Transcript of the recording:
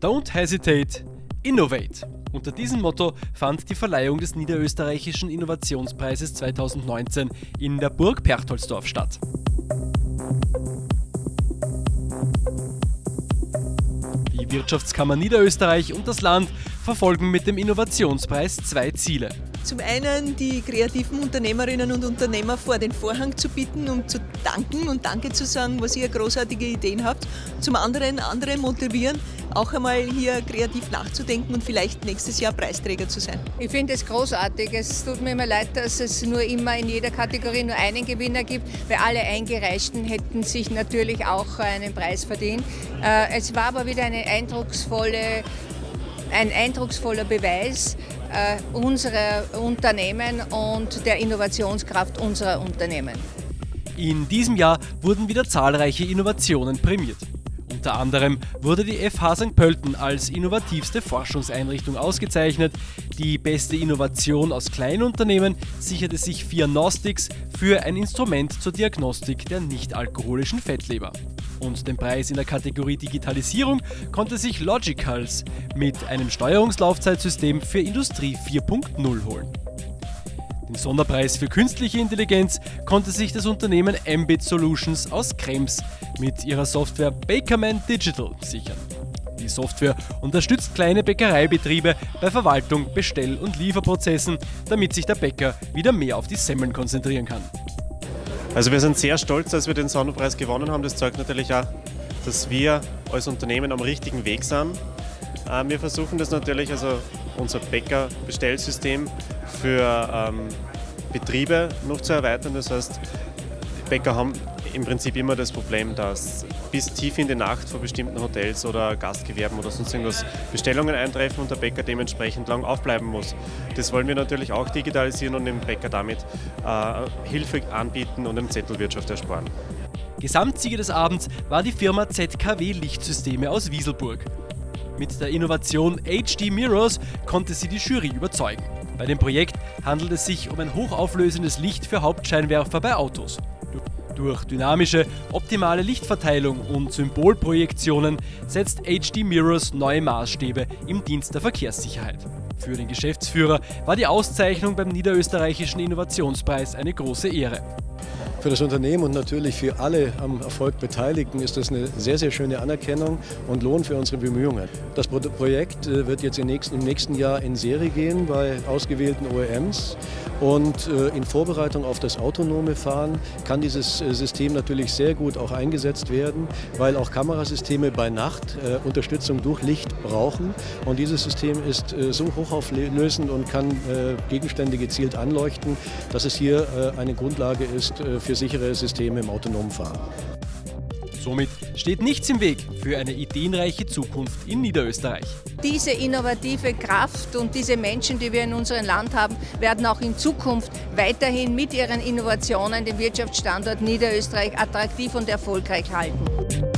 Don't hesitate, innovate. Unter diesem Motto fand die Verleihung des Niederösterreichischen Innovationspreises 2019 in der Burg Perchtoldsdorf statt. Die Wirtschaftskammer Niederösterreich und das Land verfolgen mit dem Innovationspreis zwei Ziele. Zum einen die kreativen Unternehmerinnen und Unternehmer vor den Vorhang zu bitten, um zu danken und Danke zu sagen, was ihr großartige Ideen habt. Zum anderen andere motivieren, auch einmal hier kreativ nachzudenken und vielleicht nächstes Jahr Preisträger zu sein. Ich finde es großartig. Es tut mir immer leid, dass es nur immer in jeder Kategorie nur einen Gewinner gibt, weil alle Eingereichten hätten sich natürlich auch einen Preis verdient. Äh, es war aber wieder eine eindrucksvolle ein eindrucksvoller Beweis unserer Unternehmen und der Innovationskraft unserer Unternehmen. In diesem Jahr wurden wieder zahlreiche Innovationen prämiert. Unter anderem wurde die FH St. Pölten als innovativste Forschungseinrichtung ausgezeichnet. Die beste Innovation aus Kleinunternehmen sicherte sich Vianostics für ein Instrument zur Diagnostik der nicht-alkoholischen Fettleber. Und den Preis in der Kategorie Digitalisierung konnte sich Logicals mit einem Steuerungslaufzeitsystem für Industrie 4.0 holen. Den Sonderpreis für künstliche Intelligenz konnte sich das Unternehmen Mbit Solutions aus Krems mit ihrer Software Bakerman Digital sichern. Die Software unterstützt kleine Bäckereibetriebe bei Verwaltung, Bestell- und Lieferprozessen, damit sich der Bäcker wieder mehr auf die Semmeln konzentrieren kann. Also wir sind sehr stolz, dass wir den Sonderpreis gewonnen haben. Das zeigt natürlich auch, dass wir als Unternehmen am richtigen Weg sind. Ähm, wir versuchen das natürlich, also unser Bäckerbestellsystem für ähm, Betriebe noch zu erweitern. Das heißt, Bäcker haben im Prinzip immer das Problem, dass bis tief in die Nacht vor bestimmten Hotels oder Gastgewerben oder sonst irgendwas Bestellungen eintreffen und der Bäcker dementsprechend lang aufbleiben muss. Das wollen wir natürlich auch digitalisieren und dem Bäcker damit äh, Hilfe anbieten und dem Zettelwirtschaft ersparen. Gesamtsieger des Abends war die Firma ZKW Lichtsysteme aus Wieselburg. Mit der Innovation HD Mirrors konnte sie die Jury überzeugen. Bei dem Projekt handelt es sich um ein hochauflösendes Licht für Hauptscheinwerfer bei Autos. Durch dynamische, optimale Lichtverteilung und Symbolprojektionen setzt HD Mirrors neue Maßstäbe im Dienst der Verkehrssicherheit. Für den Geschäftsführer war die Auszeichnung beim Niederösterreichischen Innovationspreis eine große Ehre. Für das Unternehmen und natürlich für alle am Erfolg Beteiligten ist das eine sehr, sehr schöne Anerkennung und Lohn für unsere Bemühungen. Das Projekt äh, wird jetzt im nächsten Jahr in Serie gehen bei ausgewählten OEMs und äh, in Vorbereitung auf das autonome Fahren kann dieses äh, System natürlich sehr gut auch eingesetzt werden, weil auch Kamerasysteme bei Nacht Unterstützung durch Licht brauchen und dieses System ist so hochauflösend und kann Gegenstände gezielt anleuchten, dass es hier eine Grundlage ist für für sichere Systeme im autonomen Fahren. Somit steht nichts im Weg für eine ideenreiche Zukunft in Niederösterreich. Diese innovative Kraft und diese Menschen, die wir in unserem Land haben, werden auch in Zukunft weiterhin mit ihren Innovationen den Wirtschaftsstandort Niederösterreich attraktiv und erfolgreich halten.